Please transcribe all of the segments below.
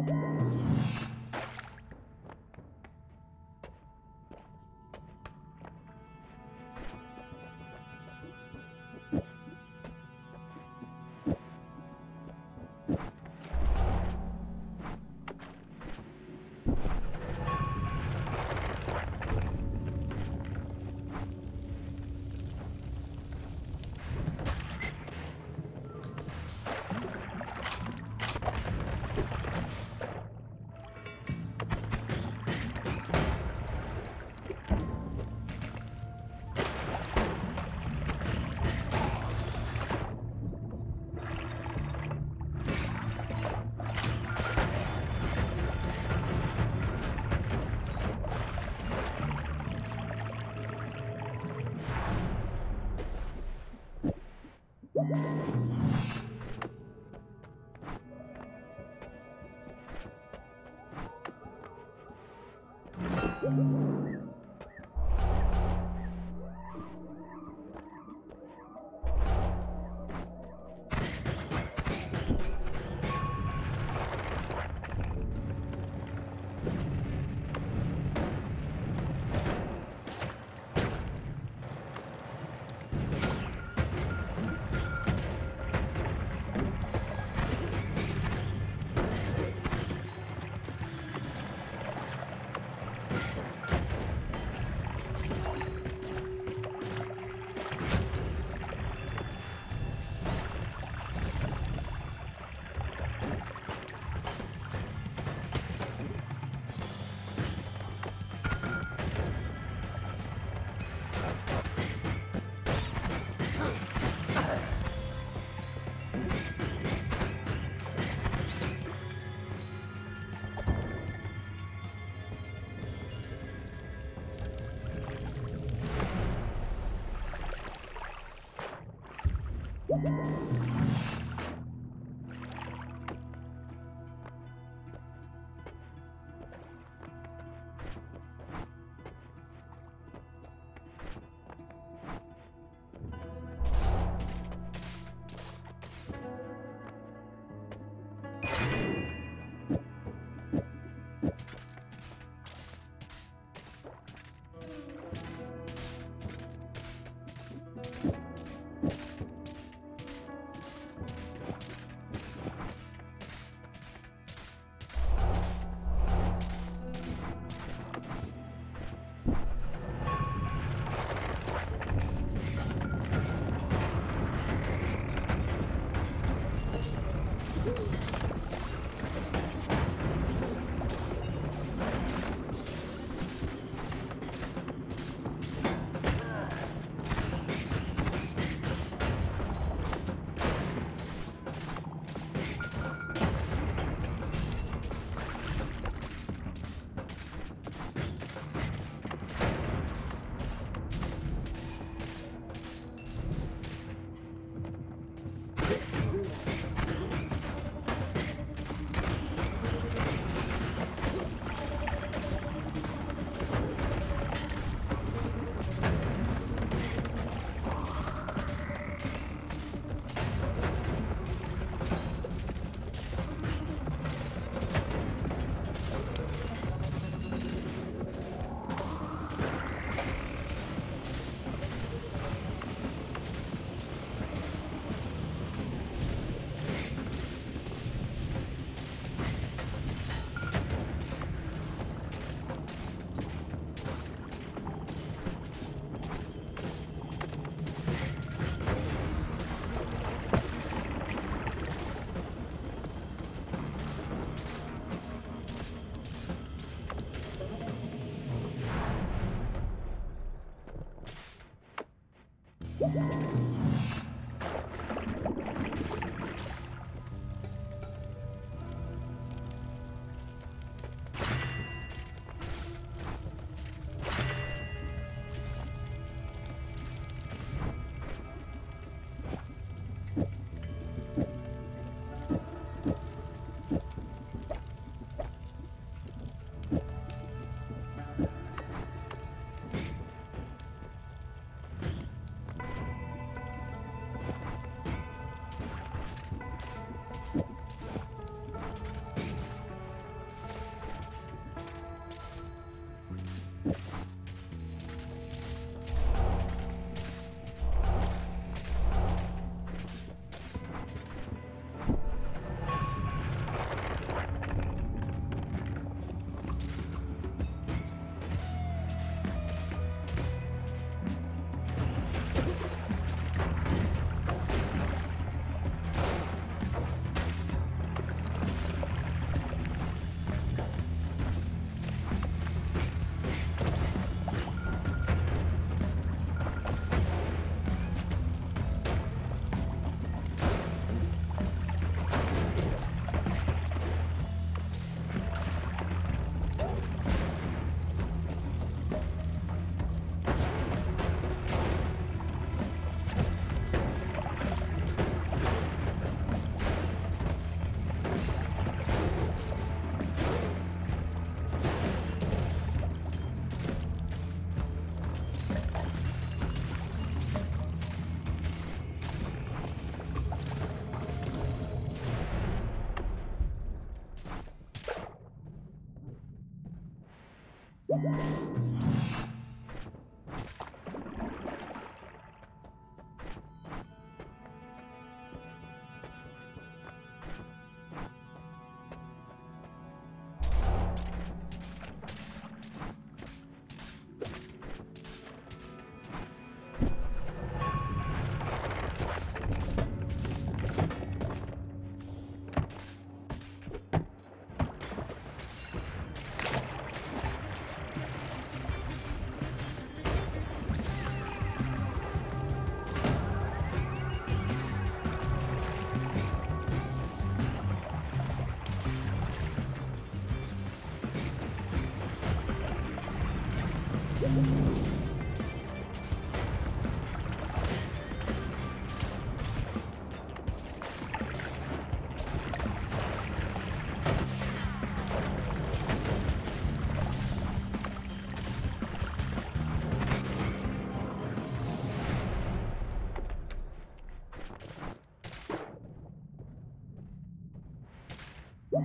Música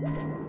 You